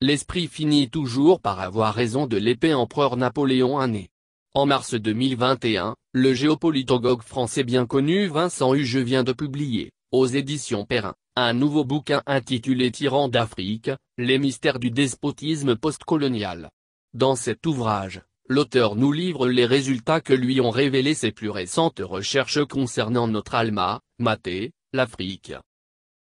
L'esprit finit toujours par avoir raison de l'épée empereur Napoléon né. En mars 2021, le géopolitologue français bien connu Vincent Huge vient de publier, aux éditions Perrin, un nouveau bouquin intitulé Tyran d'Afrique, les mystères du despotisme postcolonial. Dans cet ouvrage, l'auteur nous livre les résultats que lui ont révélés ses plus récentes recherches concernant notre Alma, Maté, l'Afrique.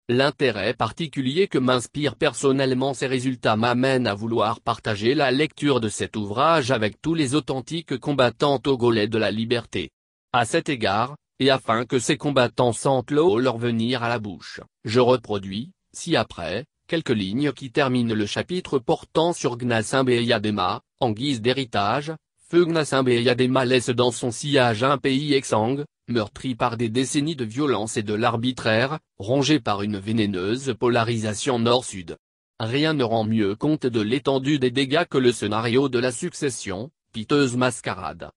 L'intérêt particulier que m'inspirent personnellement ces résultats m'amène à vouloir partager la lecture de cet ouvrage avec tous les authentiques combattants togolais de la liberté. À cet égard, et afin que ces combattants sentent l'eau leur venir à la bouche, je reproduis, ci-après, quelques lignes qui terminent le chapitre portant sur Gnassimbe Yadema, en guise d'héritage, Feu Gnassimbe Yadema laisse dans son sillage un pays exsangue, meurtri par des décennies de violence et de l'arbitraire, rongé par une vénéneuse polarisation nord-sud. Rien ne rend mieux compte de l'étendue des dégâts que le scénario de la succession, piteuse mascarade.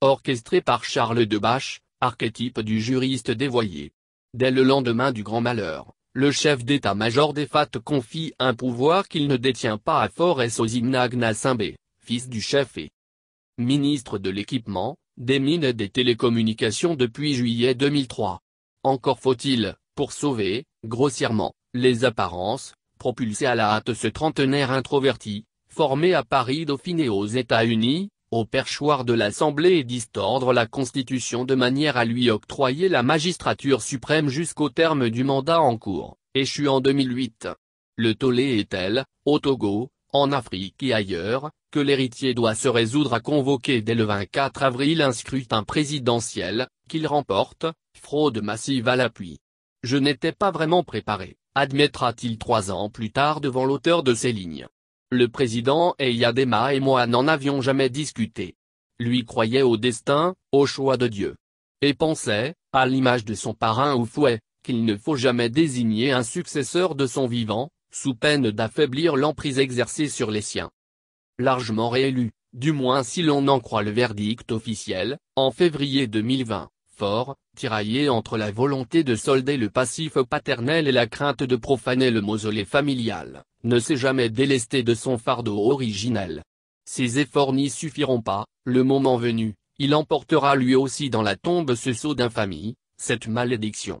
Orchestré par Charles Debache, archétype du juriste dévoyé. Dès le lendemain du grand malheur, le chef d'état-major des FAT confie un pouvoir qu'il ne détient pas à Forest Osigna Gnassimbe, fils du chef et ministre de l'équipement, des mines et des télécommunications depuis juillet 2003. Encore faut-il, pour sauver, grossièrement, les apparences, propulser à la hâte ce trentenaire introverti, formé à Paris Dauphine aux États-Unis, au perchoir de l'Assemblée et distordre la Constitution de manière à lui octroyer la magistrature suprême jusqu'au terme du mandat en cours, échu en 2008. Le tollé est tel, au Togo, en Afrique et ailleurs, que l'héritier doit se résoudre à convoquer dès le 24 avril un scrutin présidentiel, qu'il remporte, fraude massive à l'appui. Je n'étais pas vraiment préparé, admettra-t-il trois ans plus tard devant l'auteur de ces lignes. Le président Eyadema et moi n'en avions jamais discuté. Lui croyait au destin, au choix de Dieu. Et pensait, à l'image de son parrain ou fouet, qu'il ne faut jamais désigner un successeur de son vivant, sous peine d'affaiblir l'emprise exercée sur les siens. Largement réélu, du moins si l'on en croit le verdict officiel, en février 2020, fort, tiraillé entre la volonté de solder le passif paternel et la crainte de profaner le mausolée familial, ne s'est jamais délesté de son fardeau originel. Ses efforts n'y suffiront pas, le moment venu, il emportera lui aussi dans la tombe ce sceau d'infamie, cette malédiction.